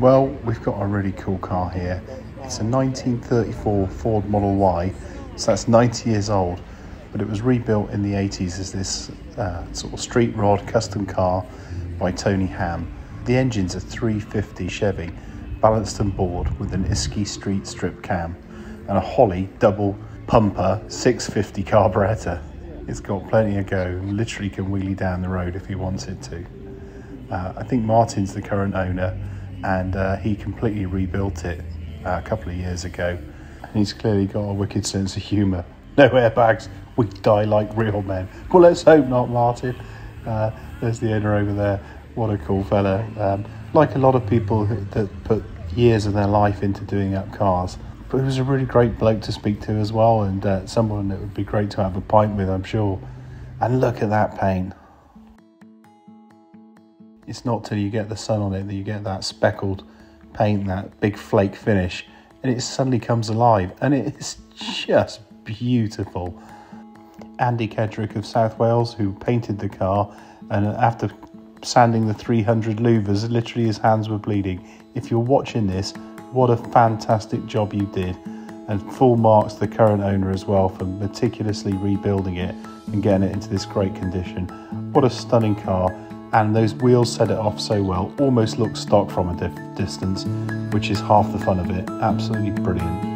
Well, we've got a really cool car here. It's a 1934 Ford Model Y, so that's 90 years old, but it was rebuilt in the 80s as this uh, sort of street rod custom car by Tony Ham. The engine's a 350 Chevy, balanced and bored with an Isky Street strip cam and a Holley double pumper 650 carburetor. It's got plenty of go, literally can wheelie down the road if he wants it to. Uh, I think Martin's the current owner and uh, he completely rebuilt it uh, a couple of years ago. And he's clearly got a wicked sense of humour. No airbags, we die like real men. Well, let's hope not, Martin. Uh, there's the owner over there. What a cool fella. Um, like a lot of people that put years of their life into doing up cars. But he was a really great bloke to speak to as well, and uh, someone that would be great to have a pint with, I'm sure. And look at that paint. It's not till you get the sun on it that you get that speckled paint, that big flake finish, and it suddenly comes alive, and it's just beautiful. Andy Kedrick of South Wales, who painted the car, and after sanding the 300 louvers, literally his hands were bleeding. If you're watching this, what a fantastic job you did. And full marks to the current owner as well for meticulously rebuilding it and getting it into this great condition. What a stunning car. And those wheels set it off so well, almost looks stock from a distance, which is half the fun of it. Absolutely brilliant.